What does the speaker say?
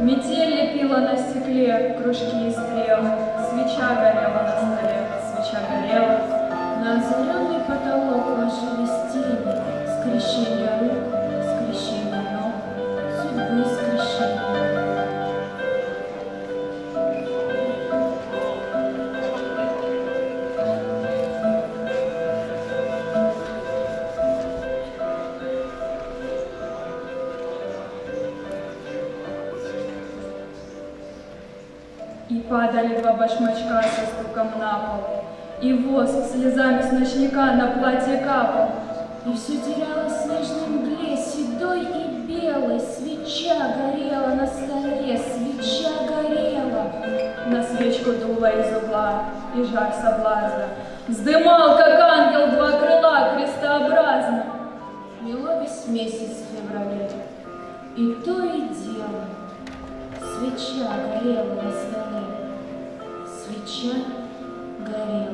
Метель лепила на стекле кружки и стрелы. И падали два башмачка со стуком на пол, И воск слезами с ночника на платье капал. И все терялось в снежной мгле, седой и белой, Свеча горела на столе, свеча горела. На свечку дуло из угла, и жар соблазна Вздымал, как ангел, два крыла крестообразно. Мело весь месяц в феврале, и то и дело Свеча горела на столе, свеча горит.